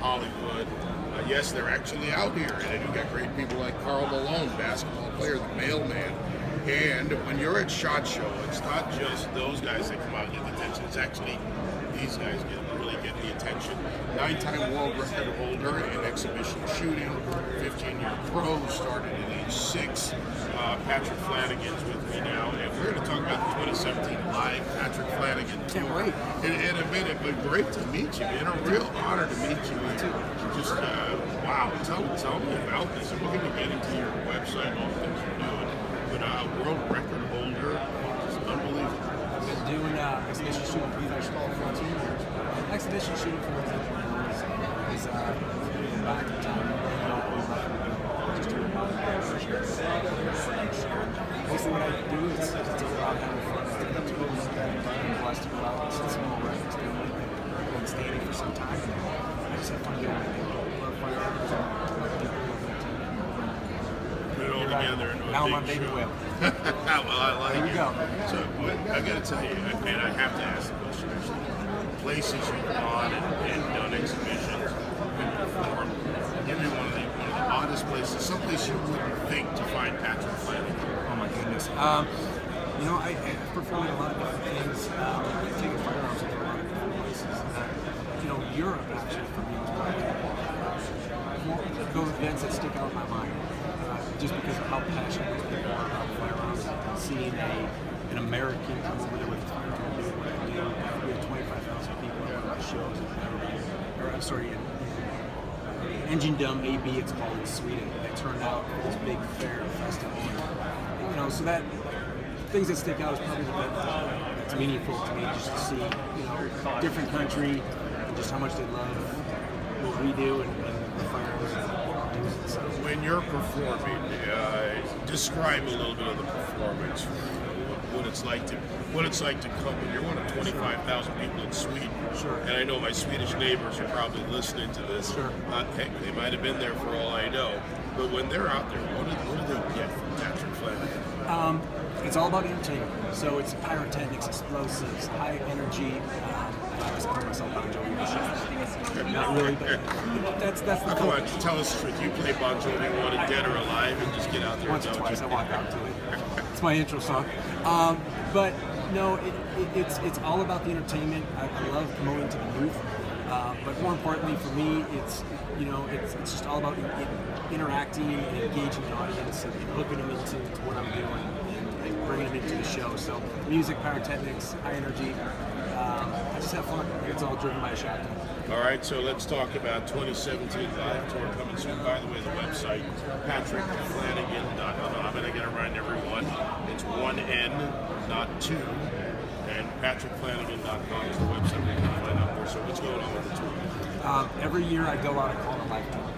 Hollywood. Uh, yes, they're actually out here, and you got great people like Karl Malone, basketball player, the mailman. And when you're at SHOT Show, it's not just those guys that come out and get the attention. It's actually these guys get really get the attention. Nine-time world record holder in exhibition shooting, 15-year pro, started at age six. Uh, Patrick Flanigan's with me now, and we're going to talk about the 2017 live Patrick Flanigan Can't wait. in, in a minute. But great to meet you, man. A real honor to meet you. too. Just uh, wow. Tell tell me about this. And we're going to get into your website and all the things you're doing. But uh, world record holder, it's unbelievable. I've been doing uh, exhibition shooting for professional for 14 years. Exhibition shooting for is, is uh, back in time. you know, it was like, just doing Mostly what I do is it's all about having fun. I'm blessed to go out and sit small records doing it. I've been standing for some time. I just have fun doing it. Love firearms. love people, Put it all together into a Now big on baby show. well, I like There it. you go. So but I got to tell you, and I have to ask the question. Places you've gone and, and done exhibitions and performed. Give me one of the one of the oddest places, someplace you wouldn't think to find Patrick Flanigan. Oh my goodness. Um, you know, I, I perform a lot of different things. Um, I've taken firearms into a lot of different places. Uh, you know, Europe actually for me was one of those events that stick out in my mind. Uh, just because of how passionate people are about firearms. Seeing a an American come over there with a firearm what I do. We have 25,000 people at one of the shows. in. Or I'm sorry, in, in Engine Dome AB, it's called in Sweden. They turned out this big fair festival. You know, so that things that stick out is probably the bit that's meaningful to me, just to see you know different country and just how much they love what we do and, and the. So When you're performing, uh, describe a little bit of the performance. What it's like to what it's like to come when you're one of 25,000 people in Sweden. Sure. And I know my Swedish neighbors are probably listening to this. Sure. Uh, heck, they might have been there for all I know. But when they're out there, what do, what do they get from Patrick Flanigan? Um, it's all about entertainment. So it's pyrotechnics, explosives, high energy. Um, I always call myself Bon Jovi. machine. Not really, but that's that's the Come on, tell us the truth. You play Bon Jovi, wanted dead or alive, and just get out there Once or twice, I walk out to it. It's my intro song. Um, but no, it, it, it's it's all about the entertainment. I, I love promoting to the youth. Uh, but more importantly for me, it's you know it's, it's just all about in, in- interacting and engaging the audience and, and hooking them into to what I'm doing and, bringing them into the show. So music, pyrotechnics, high energy. Um, I just have fun. It's all driven by a shotgun. All right, so let's talk about 2017 live tour coming soon. By the way, the website, patrickflanigan.com. I'm going to get it right, everyone. N, not two. And patrickflanigan.com is the website where you can find out more. So what's going on with the tour? Um, every year I go out and call it a life tour.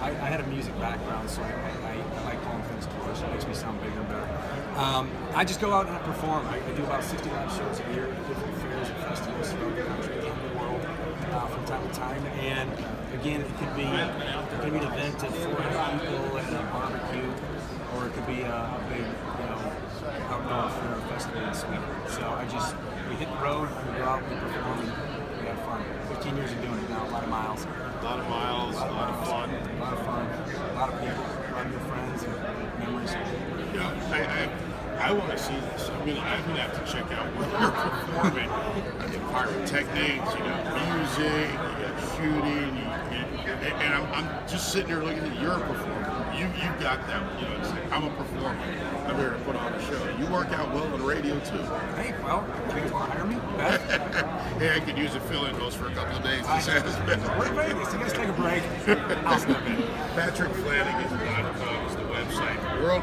I, I had a music background, so I, I, I like calling things tours. It makes me sound bigger and better. Um, I just go out and I perform. I, do about 60 live shows a year at different fairs and festivals throughout the country and the world uh, from time to time. And again, it could be it could be an event of 400 people at a barbecue, or it could be a, a big, you know, outdoor fair or festival in Sweden. So I just we hit the road, we go out, we perform, and we have fun. 15 years of doing it now, a lot of miles. A lot of miles, a lot of fun. A lot of fun. A lot of people, a lot of good friends and memories. Yeah, I, I, I want to see this. I mean, I'm going to have to check out where you're performing. You got pyrotechnics, you got music, you got shooting, you, you, and, and I'm, I'm just sitting here looking at your performance. You, you got that, you know, I'm a performer. I'm here to put on a show. You work out well on radio, too. Hey, well, you guys want to hire me? Hey, I could use a fill-in host for a couple of days. This has been. We're Vegas. You guys take a break. I'll step in. PatrickFlanigan.com is the website. World